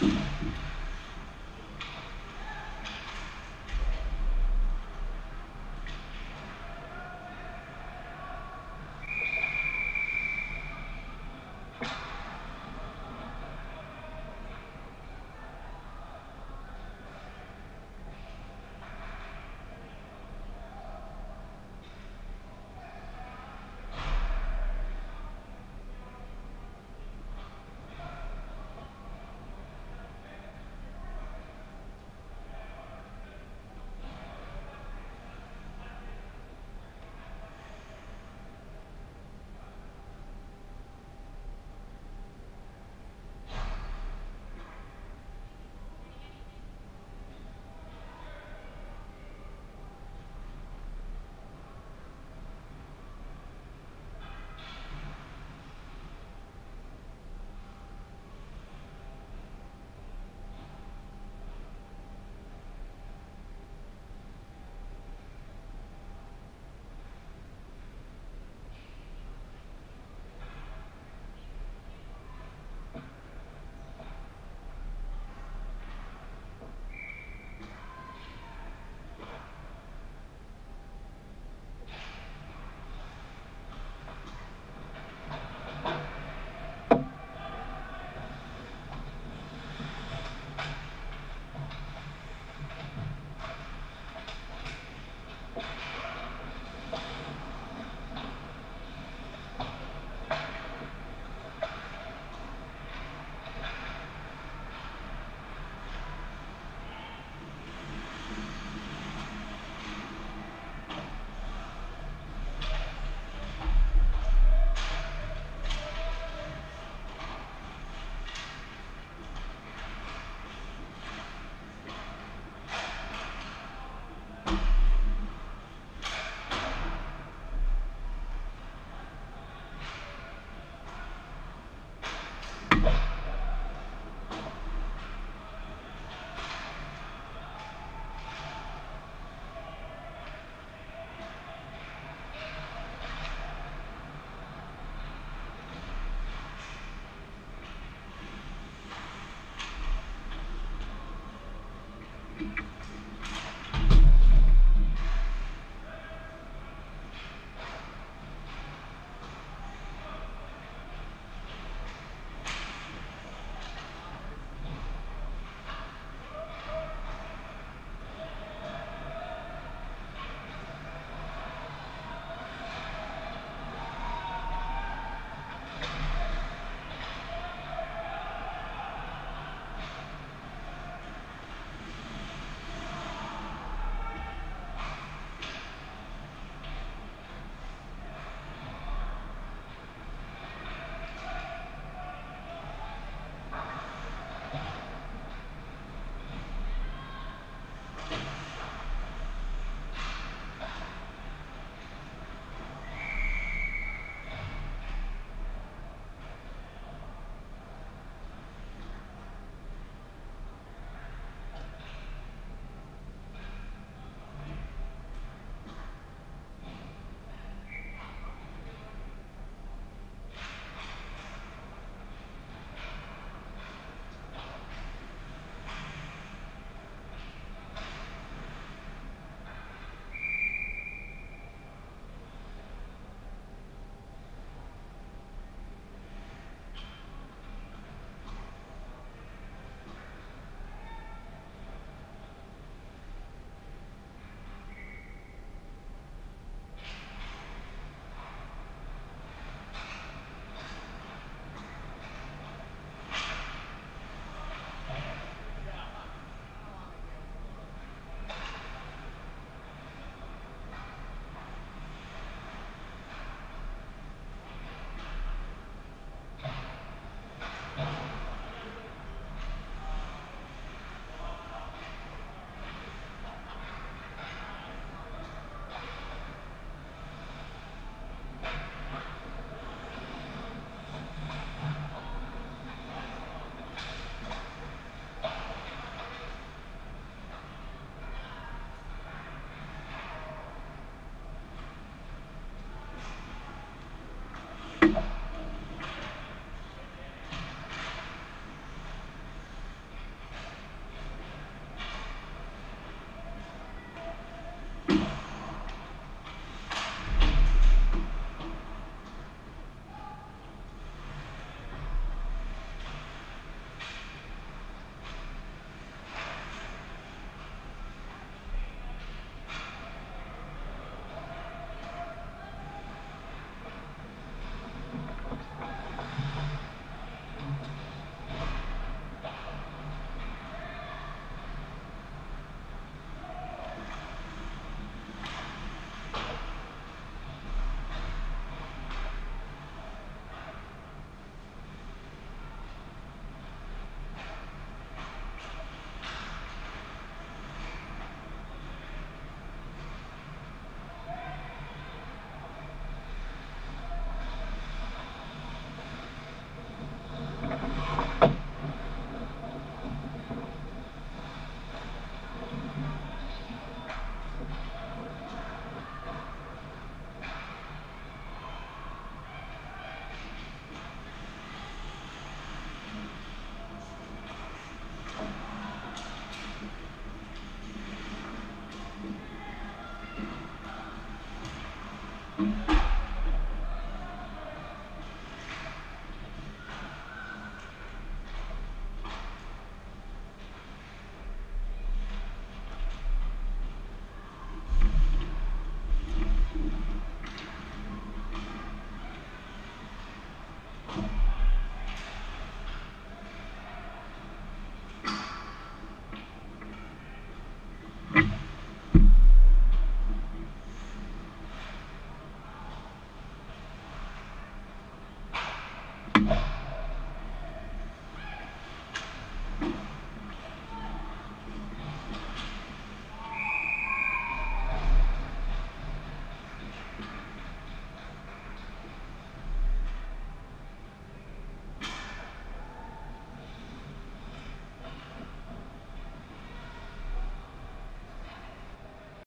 you.